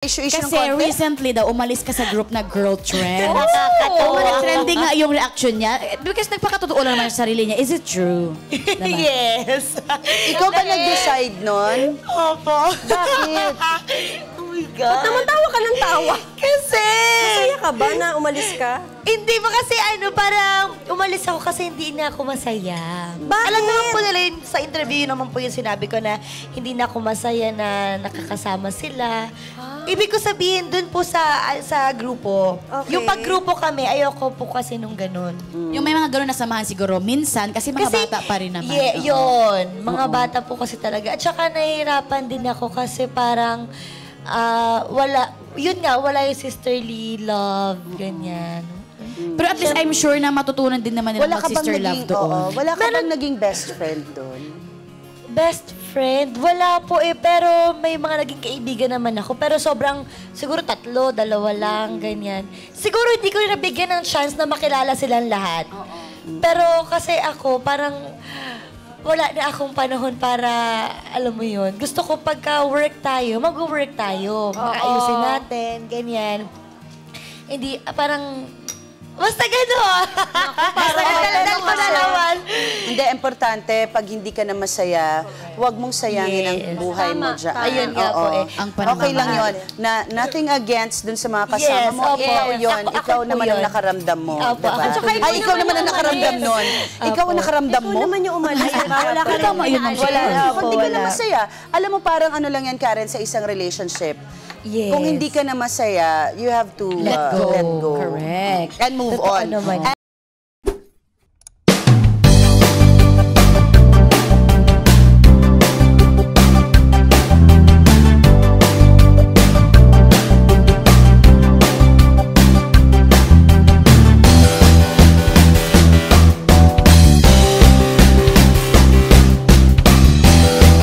Issue-issue ng Kasi konti? recently daw, umalis ka sa group na Girl Trend. Nakakatawa. Oo, nag-trending nga yung reaction niya. Because nagpakatotoo lang naman sa sarili niya. Is it true? Naman. yes. Ikaw ba nag-decide nun? Opo. Bakit? oh my God. Naman tawa ka ng tawa. Kasi, Masaya ka ba na umalis ka? hindi ba kasi ano, parang umalis ako kasi hindi na ako masaya. Bakit? Alam naman po nila yun, sa interview naman po yung sinabi ko na hindi na ako masaya na nakakasama sila. Ibig ko sabihin dun po sa sa grupo. Okay. Yung paggrupo kami, ayoko po kasi nung ganun. Yung may mga gano'n na samahan siguro, minsan, kasi mga bata pa rin naman. Yeah, Oo. yun. Mga bata po kasi talaga. At saka nahihirapan din ako kasi parang ah, wala, yun nga, wala yung sisterly love, ganyan. Least I'm sure na matutunan din naman nila Wala ka bang mag-sister love doon. oo, wala ka bang naging best friend doon? Best friend? Wala po eh, pero may mga naging kaibigan naman ako. Pero sobrang, siguro tatlo, dalawa lang, ganyan. Siguro hindi ko rin nabigyan ng chance na makilala silang lahat. Pero kasi ako, parang wala na akong panahon para, alam mo yun, gusto ko pagka work tayo, mag-work tayo. Ayusin natin, ganyan. Hindi, ah, parang, basta gano'n. Basta gano'n ko na importante, pag hindi ka na masaya, huwag mong sayangin ang Yes. buhay mo Tama, dyan. tama. Ayun nga po eh. Ang Okay lang yun. Na, nothing against dun sa mga kasama Yes, mo. opo. Ikaw Yes. yun. Ako- ako ikaw po naman ang yun. nakaramdam mo. Opo. diba? At saka ikaw Ay, ikaw naman naman ang ang nakaramdam umalis. nun. Ikaw ang nakaramdam Ikaw mo. naman yung umalis. diba? Wala ka Tama yun, Ma'am Wala na po, Kung hindi ka na wala. masaya, alam mo parang ano lang yan, Karen, sa isang relationship. Yes. Kung hindi ka na masaya, you have to Let uh, go. let go. Correct. And move Totoo on. naman.